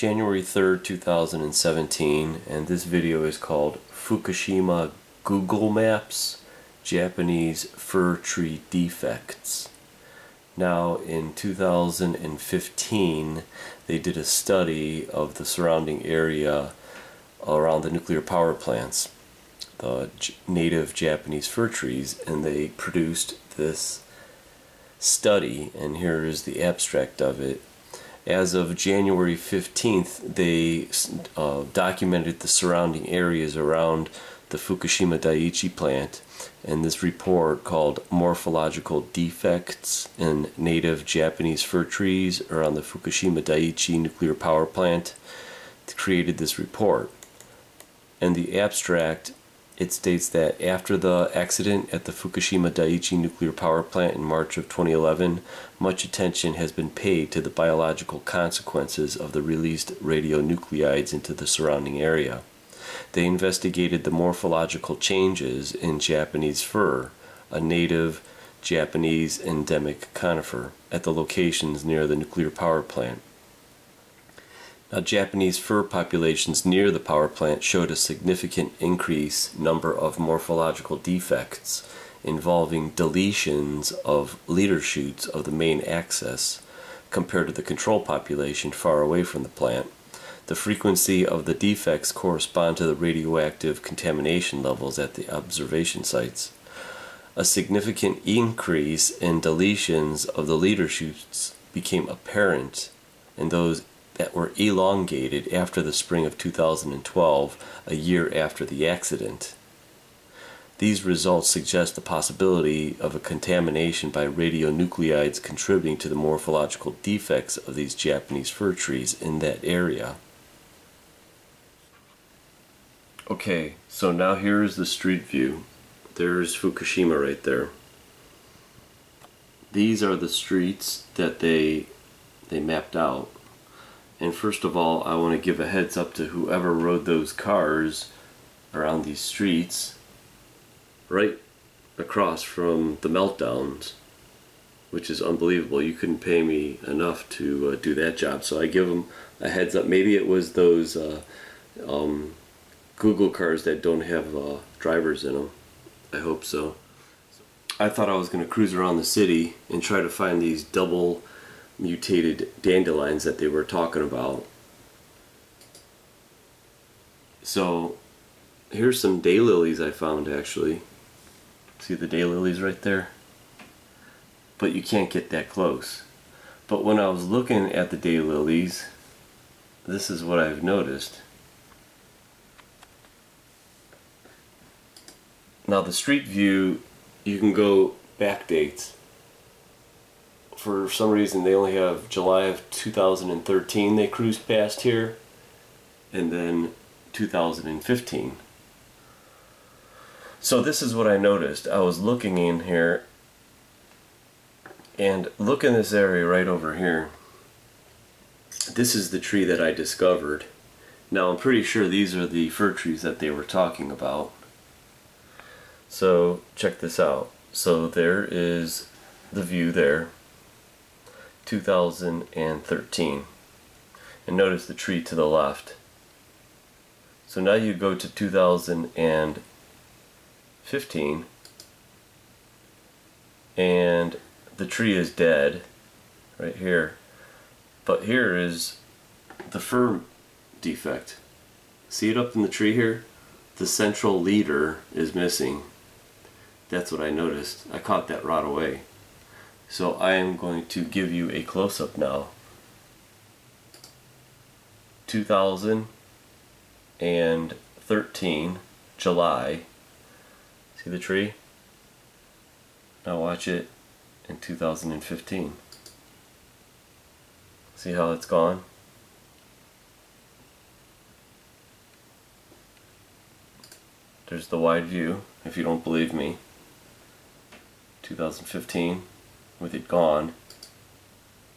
January 3rd, 2017, and this video is called Fukushima Google Maps Japanese Fir Tree Defects. Now, in 2015, they did a study of the surrounding area around the nuclear power plants, the native Japanese fir trees, and they produced this study, and here is the abstract of it. As of January 15th, they uh, documented the surrounding areas around the Fukushima Daiichi plant And this report called Morphological Defects in Native Japanese Fir Trees around the Fukushima Daiichi nuclear power plant created this report. And the abstract it states that after the accident at the Fukushima Daiichi nuclear power plant in March of 2011, much attention has been paid to the biological consequences of the released radionuclides into the surrounding area. They investigated the morphological changes in Japanese fir, a native Japanese endemic conifer, at the locations near the nuclear power plant. Now, Japanese fir populations near the power plant showed a significant increase number of morphological defects involving deletions of leader shoots of the main axis compared to the control population far away from the plant. The frequency of the defects correspond to the radioactive contamination levels at the observation sites. A significant increase in deletions of the leader shoots became apparent in those that were elongated after the spring of 2012, a year after the accident. These results suggest the possibility of a contamination by radionuclides contributing to the morphological defects of these Japanese fir trees in that area. Okay, so now here is the street view. There's Fukushima right there. These are the streets that they they mapped out. And first of all, I want to give a heads up to whoever rode those cars around these streets right across from the meltdowns, which is unbelievable. You couldn't pay me enough to uh, do that job, so I give them a heads up. Maybe it was those uh, um, Google cars that don't have uh, drivers in them. I hope so. I thought I was going to cruise around the city and try to find these double mutated dandelions that they were talking about. So here's some daylilies I found actually. See the daylilies right there? But you can't get that close. But when I was looking at the daylilies, this is what I've noticed. Now the street view, you can go back dates for some reason they only have July of 2013 they cruised past here and then 2015 so this is what I noticed. I was looking in here and look in this area right over here. This is the tree that I discovered. Now I'm pretty sure these are the fir trees that they were talking about. So check this out. So there is the view there 2013. And notice the tree to the left. So now you go to 2015 and the tree is dead right here. But here is the fir defect. See it up in the tree here? The central leader is missing. That's what I noticed. I caught that right away. So I am going to give you a close-up now. 2013 July. See the tree? Now watch it in 2015. See how it's gone? There's the wide view, if you don't believe me. 2015 with it gone.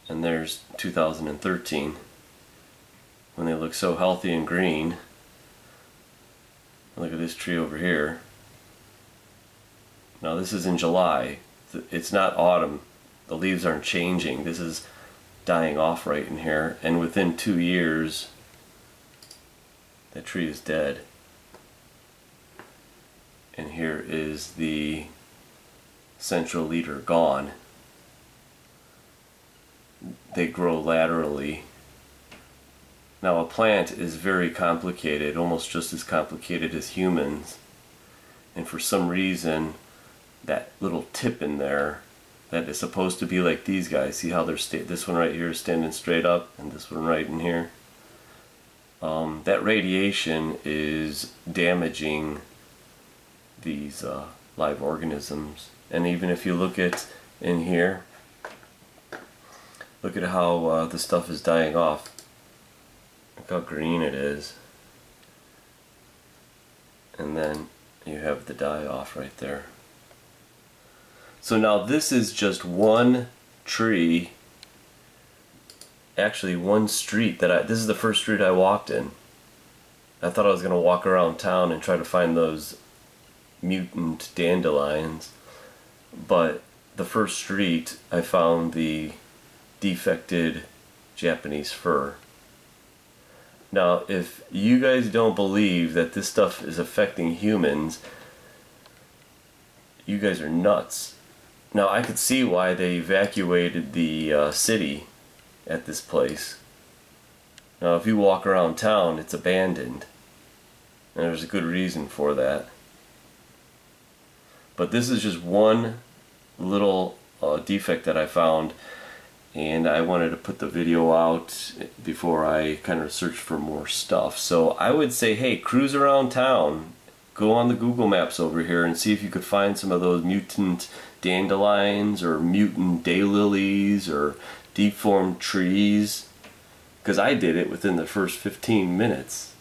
And there's 2013 when they look so healthy and green. Look at this tree over here. Now this is in July. It's not autumn. The leaves aren't changing. This is dying off right in here. And within two years, That tree is dead. And here is the central leader gone. They grow laterally. Now a plant is very complicated, almost just as complicated as humans. And for some reason, that little tip in there that is supposed to be like these guys. See how they're this one right here is standing straight up, and this one right in here. Um, that radiation is damaging these uh, live organisms. And even if you look at in here, look at how uh, the stuff is dying off. Look how green it is. And then you have the die off right there. So now this is just one tree, actually one street that I, this is the first street I walked in. I thought I was going to walk around town and try to find those mutant dandelions, but the first street I found the defected Japanese fir. Now, if you guys don't believe that this stuff is affecting humans, you guys are nuts. Now I could see why they evacuated the uh, city at this place. Now if you walk around town it's abandoned. And there's a good reason for that. But this is just one little uh, defect that I found and I wanted to put the video out before I kind of search for more stuff. So I would say, hey, cruise around town. Go on the Google Maps over here and see if you could find some of those mutant dandelions or mutant daylilies or deformed trees because I did it within the first 15 minutes.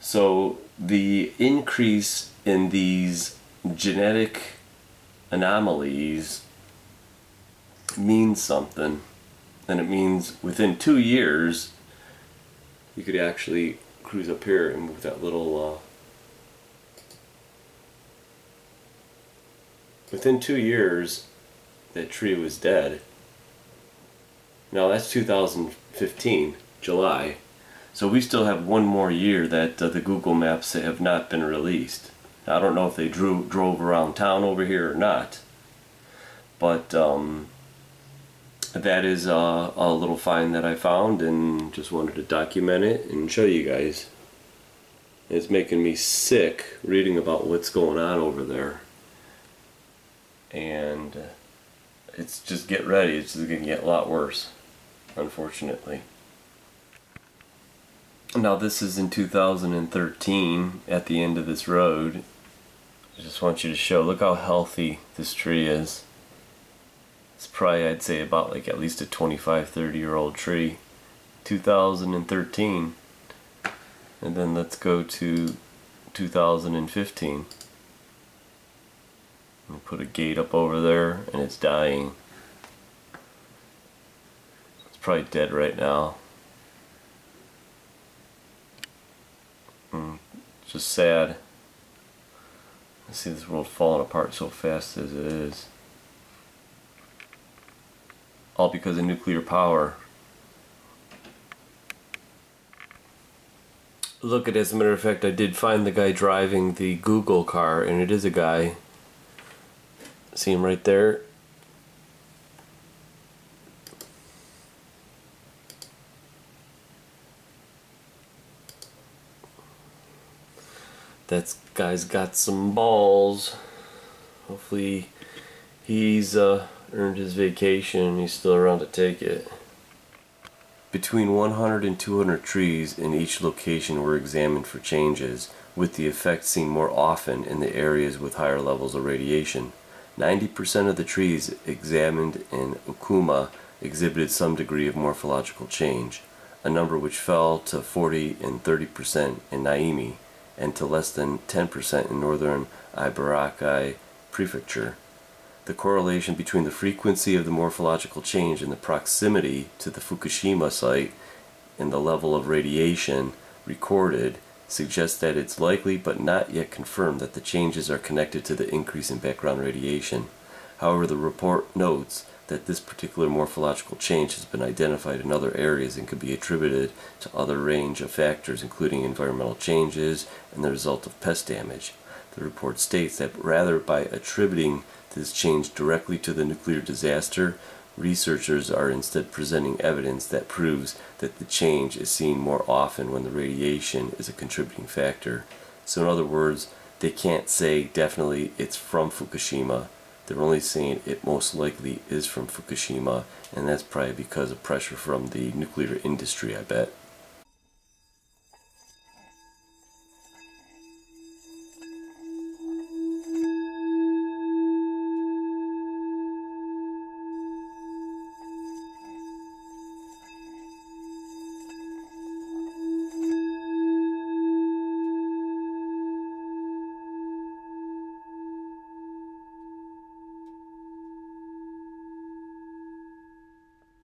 So the increase in these genetic anomalies means something and it means within two years you could actually cruise up here and move that little uh, within two years, that tree was dead. Now that's 2015, July. So we still have one more year that uh, the Google Maps have not been released. I don't know if they drew, drove around town over here or not. But um, that is uh, a little find that I found and just wanted to document it and show you guys. It's making me sick reading about what's going on over there. And it's just get ready. It's just going to get a lot worse unfortunately. Now this is in 2013 at the end of this road. I just want you to show look how healthy this tree is it's probably I'd say about like at least a 25 30 year old tree 2013 and then let's go to 2015 put a gate up over there and it's dying. It's probably dead right now. Mm, just sad. I see this world falling apart so fast as it is. All because of nuclear power. Look at as a matter of fact I did find the guy driving the Google car and it is a guy See him right there? That guy's got some balls. Hopefully he's uh, earned his vacation he's still around to take it. Between 100 and 200 trees in each location were examined for changes, with the effect seen more often in the areas with higher levels of radiation. 90% of the trees examined in Okuma exhibited some degree of morphological change, a number which fell to 40 and 30% in Namie and to less than 10% in northern Ibaraki Prefecture. The correlation between the frequency of the morphological change and the proximity to the Fukushima site and the level of radiation recorded suggests that it's likely but not yet confirmed that the changes are connected to the increase in background radiation. However, the report notes that this particular morphological change has been identified in other areas and could be attributed to other range of factors including environmental changes and the result of pest damage. The report states that rather by attributing this change directly to the nuclear disaster, researchers are instead presenting evidence that proves that the change is seen more often when the radiation is a contributing factor. So in other words, they can't say definitely it's from Fukushima they're only saying it most likely is from Fukushima, and that's probably because of pressure from the nuclear industry, I bet.